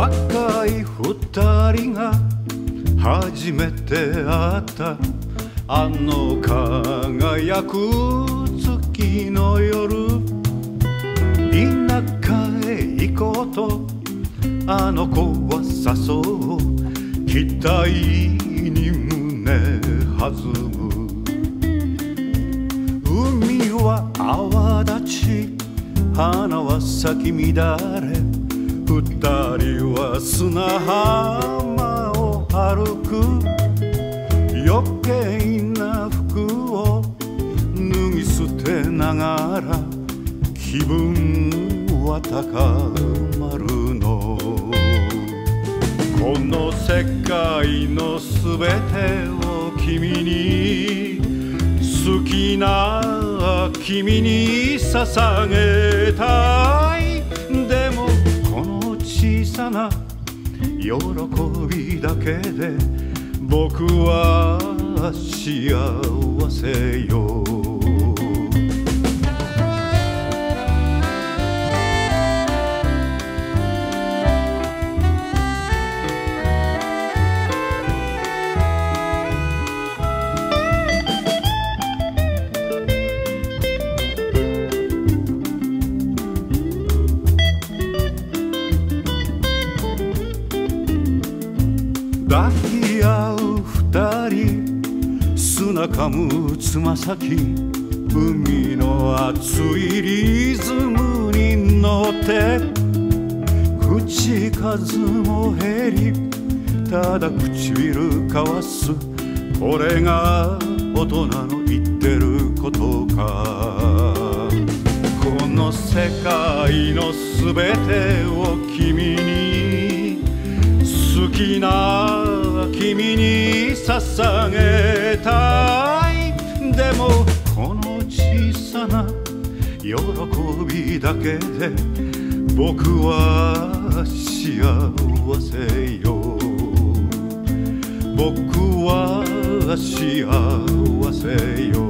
若い二人が初めて会った。あの輝く月の夜。田舎へ行こうと。あの子は誘う。期待に胸弾む。海は泡立ち。花は咲き乱れ。二人は砂浜を歩く。余計な服を脱ぎ捨てながら気分は高まるのこの世界のすべてを君に好きな君に捧げた喜びだけで僕は幸せよ。抱き合う二人砂かむつま先海の熱いリズムに乗って口数も減りただ唇交わすこれが大人の言ってることか。この世界のすべてを君に好きな君に捧げたい。でもこの小さな喜びだけで僕は幸せよ。僕は幸せよ。